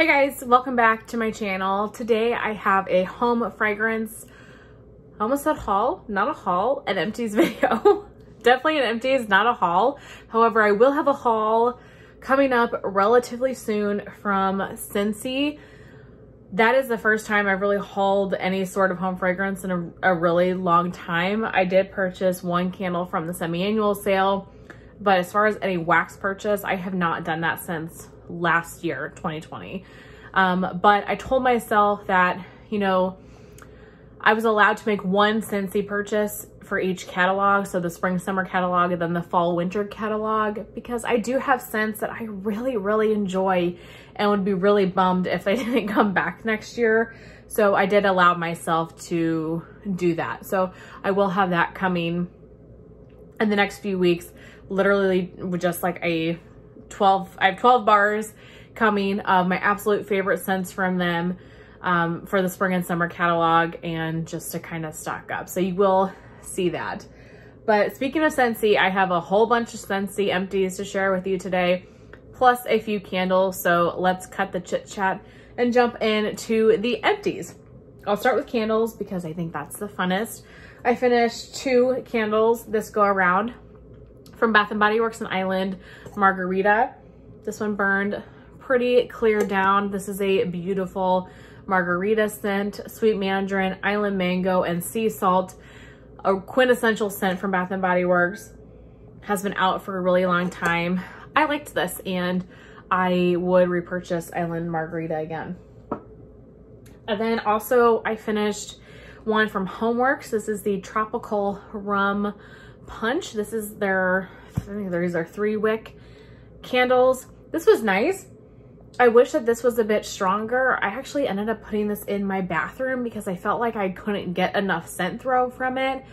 Hey guys, welcome back to my channel. Today I have a home fragrance, I almost said haul, not a haul, an empties video. Definitely an empties, not a haul. However, I will have a haul coming up relatively soon from Scentsy. That is the first time I've really hauled any sort of home fragrance in a, a really long time. I did purchase one candle from the semi-annual sale, but as far as any wax purchase, I have not done that since last year, 2020. Um, but I told myself that, you know, I was allowed to make one Scentsy purchase for each catalog. So the spring summer catalog and then the fall winter catalog, because I do have scents that I really, really enjoy and would be really bummed if they didn't come back next year. So I did allow myself to do that. So I will have that coming in the next few weeks, literally just like a 12, I have 12 bars coming of my absolute favorite scents from them um, for the spring and summer catalog and just to kind of stock up. So you will see that. But speaking of Scentsy, I have a whole bunch of Scentsy empties to share with you today, plus a few candles. So let's cut the chit chat and jump into the empties. I'll start with candles because I think that's the funnest. I finished two candles this go around from Bath & Body Works and Island Margarita. This one burned pretty clear down. This is a beautiful margarita scent, sweet mandarin, island mango, and sea salt. A quintessential scent from Bath & Body Works. Has been out for a really long time. I liked this and I would repurchase Island Margarita again. And then also I finished one from Homeworx. This is the Tropical Rum Punch. This is their, I think these are three wick candles. This was nice. I wish that this was a bit stronger. I actually ended up putting this in my bathroom because I felt like I couldn't get enough scent throw from it.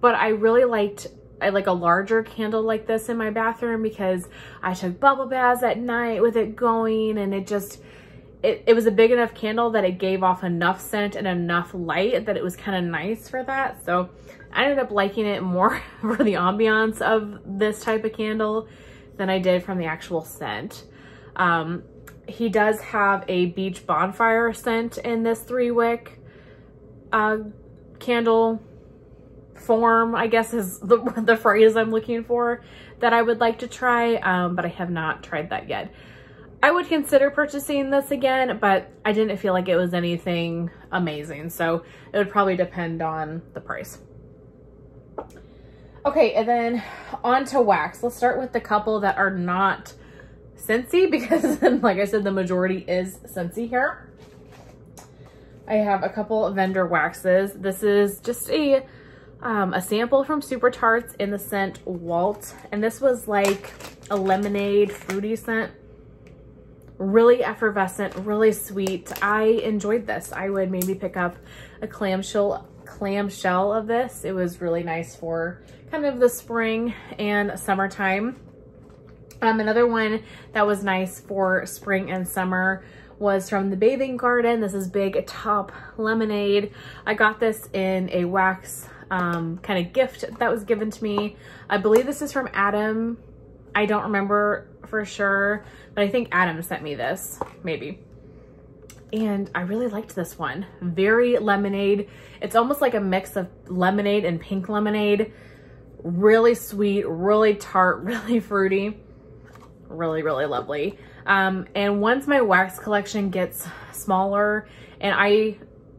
But I really liked I like a larger candle like this in my bathroom because I took bubble baths at night with it going and it just, it, it was a big enough candle that it gave off enough scent and enough light that it was kind of nice for that. So I ended up liking it more for the ambiance of this type of candle than I did from the actual scent. Um, he does have a beach bonfire scent in this three wick uh, candle form, I guess is the, the phrase I'm looking for that I would like to try, um, but I have not tried that yet. I would consider purchasing this again, but I didn't feel like it was anything amazing. So it would probably depend on the price. Okay, and then on to wax. Let's start with the couple that are not Scentsy because like I said, the majority is Scentsy here. I have a couple vendor waxes. This is just a um, a sample from Super Tarts in the scent Walt. And this was like a lemonade fruity scent. Really effervescent, really sweet. I enjoyed this. I would maybe pick up a clamshell clamshell of this. It was really nice for kind of the spring and summertime. Um, another one that was nice for spring and summer was from the Bathing Garden. This is Big Top Lemonade. I got this in a wax um, kind of gift that was given to me. I believe this is from Adam. I don't remember for sure, but I think Adam sent me this, maybe. And I really liked this one. Very lemonade. It's almost like a mix of lemonade and pink lemonade. Really sweet, really tart, really fruity. Really, really lovely. Um, and once my wax collection gets smaller and I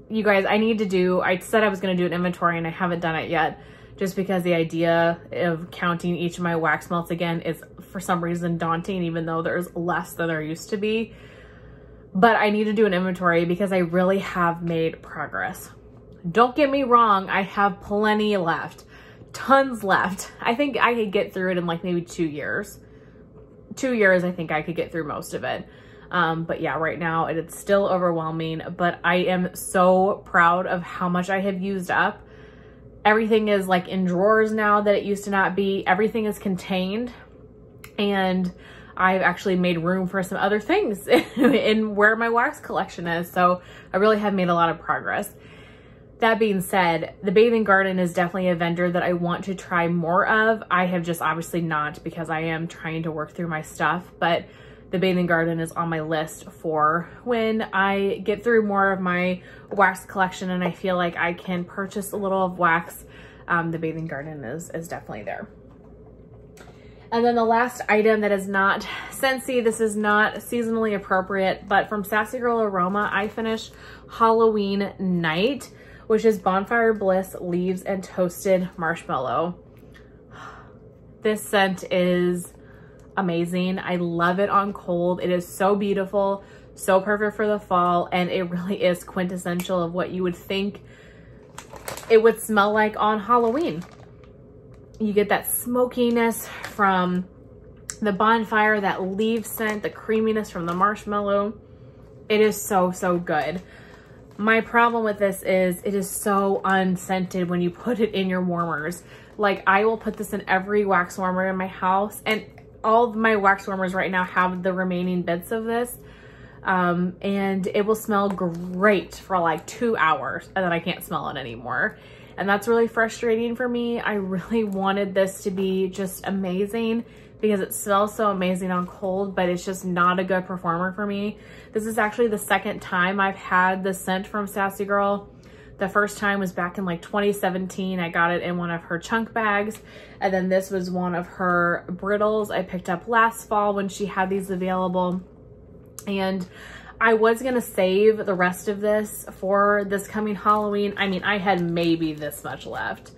you guys, I need to do, I said I was going to do an inventory and I haven't done it yet just because the idea of counting each of my wax melts again is for some reason daunting, even though there's less than there used to be. But I need to do an inventory because I really have made progress. Don't get me wrong, I have plenty left, tons left. I think I could get through it in like maybe two years. Two years, I think I could get through most of it. Um, but yeah, right now it's still overwhelming, but I am so proud of how much I have used up. Everything is like in drawers now that it used to not be. Everything is contained and I've actually made room for some other things in where my wax collection is. So I really have made a lot of progress. That being said, the Bathing Garden is definitely a vendor that I want to try more of. I have just obviously not because I am trying to work through my stuff, but the Bathing Garden is on my list for when I get through more of my wax collection and I feel like I can purchase a little of wax. Um, the Bathing Garden is, is definitely there. And then the last item that is not Scentsy, this is not seasonally appropriate, but from Sassy Girl Aroma, I finished Halloween Night, which is Bonfire Bliss Leaves and Toasted Marshmallow. This scent is amazing. I love it on cold. It is so beautiful, so perfect for the fall, and it really is quintessential of what you would think it would smell like on Halloween. You get that smokiness from the bonfire, that leaf scent, the creaminess from the marshmallow. It is so, so good. My problem with this is it is so unscented when you put it in your warmers. Like I will put this in every wax warmer in my house and all my wax warmers right now have the remaining bits of this. Um, and it will smell great for like two hours and then I can't smell it anymore. And that's really frustrating for me. I really wanted this to be just amazing because it smells so amazing on cold, but it's just not a good performer for me. This is actually the second time I've had the scent from Sassy Girl. The first time was back in like 2017. I got it in one of her chunk bags. And then this was one of her brittles I picked up last fall when she had these available. And I was going to save the rest of this for this coming Halloween. I mean, I had maybe this much left.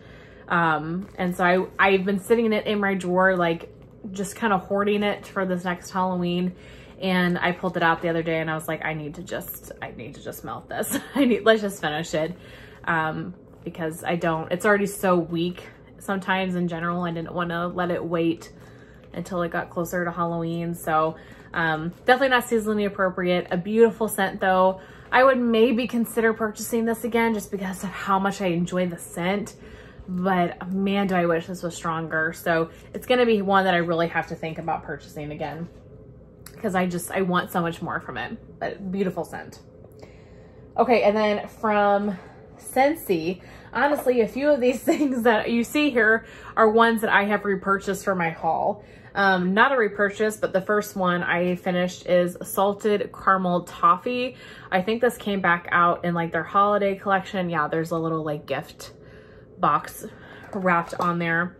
Um, and so I, I've been sitting in it in my drawer, like just kind of hoarding it for this next Halloween. And I pulled it out the other day and I was like, I need to just, I need to just melt this. I need, let's just finish it. Um, because I don't, it's already so weak sometimes in general. I didn't want to let it wait until it got closer to Halloween. So um, definitely not seasonally appropriate. A beautiful scent though. I would maybe consider purchasing this again just because of how much I enjoy the scent. But man, do I wish this was stronger. So it's going to be one that I really have to think about purchasing again because I just, I want so much more from it. But beautiful scent. Okay, and then from Scentsy, honestly, a few of these things that you see here are ones that I have repurchased for my haul. Um, not a repurchase, but the first one I finished is Salted Caramel Toffee. I think this came back out in like their holiday collection. Yeah, there's a little like gift box wrapped on there.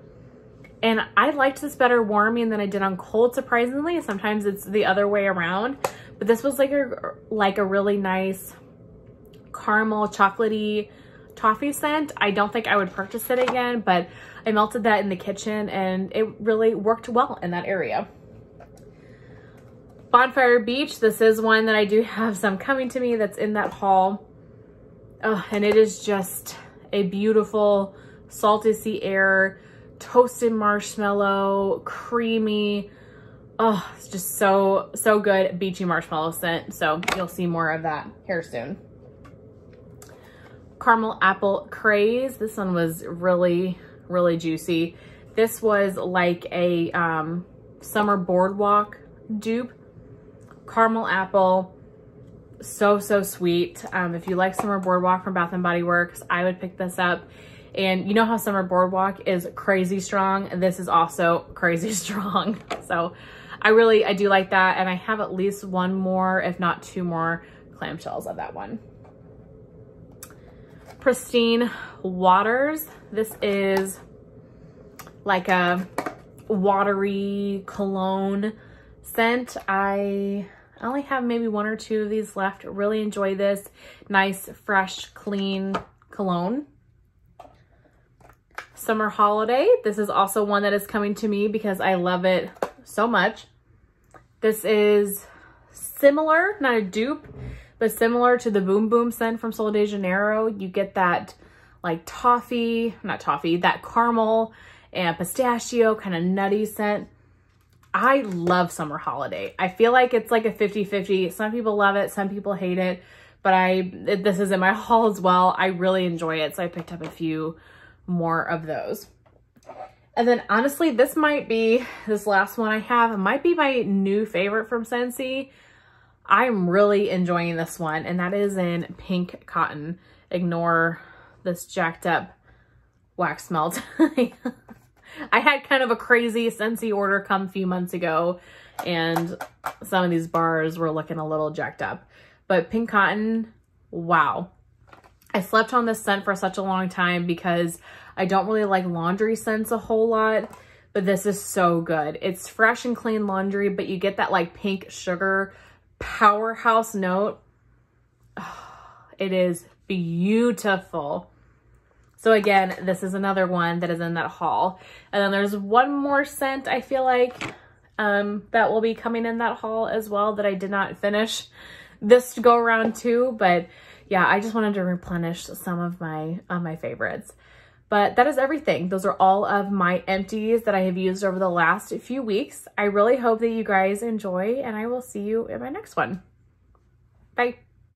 And I liked this better warming than I did on cold, surprisingly. Sometimes it's the other way around. But this was like a, like a really nice caramel chocolatey toffee scent. I don't think I would purchase it again, but I melted that in the kitchen and it really worked well in that area. Bonfire Beach, this is one that I do have some coming to me that's in that haul. Oh, and it is just a beautiful salty sea air, toasted marshmallow, creamy. Oh, it's just so, so good beachy marshmallow scent. So you'll see more of that here soon. Caramel Apple Craze. This one was really, really juicy. This was like a um, summer boardwalk dupe. Caramel apple, so, so sweet. Um, if you like summer boardwalk from Bath & Body Works, I would pick this up. And you know how summer boardwalk is crazy strong? This is also crazy strong. So I really, I do like that. And I have at least one more, if not two more clamshells of that one. Pristine Waters. This is like a watery cologne scent. I only have maybe one or two of these left. Really enjoy this nice, fresh, clean cologne. Summer Holiday. This is also one that is coming to me because I love it so much. This is similar, not a dupe, but similar to the Boom Boom scent from Sol de Janeiro. You get that like toffee, not toffee, that caramel and pistachio kind of nutty scent. I love Summer Holiday. I feel like it's like a 50-50. Some people love it, some people hate it, but I this is in my haul as well. I really enjoy it, so I picked up a few more of those. And then honestly, this might be, this last one I have, might be my new favorite from Scentsy. I'm really enjoying this one, and that is in pink cotton. Ignore this jacked up wax melt. I had kind of a crazy Scentsy order come a few months ago, and some of these bars were looking a little jacked up. But Pink Cotton, wow. I slept on this scent for such a long time because I don't really like laundry scents a whole lot, but this is so good. It's fresh and clean laundry, but you get that like pink sugar powerhouse note. it is beautiful. So again, this is another one that is in that haul. And then there's one more scent I feel like um, that will be coming in that haul as well that I did not finish this to go around too. But yeah, I just wanted to replenish some of my, uh, my favorites. But that is everything. Those are all of my empties that I have used over the last few weeks. I really hope that you guys enjoy and I will see you in my next one. Bye.